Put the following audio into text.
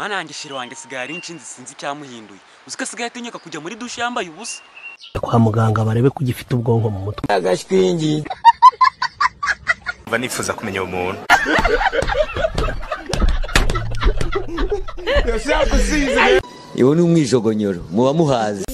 mana yanjye shira wanjye asigaye ari inshinzi sinzi icyamuhinduye. Uzi ko asigaye atinyuka kujya muri dushe yambaye ubusa? Kwa muganga barebe ko ugifite ubwonko mu mutwe. Mba nifuza kumenya uwo muntu ni umwijogonyoro muba muhazi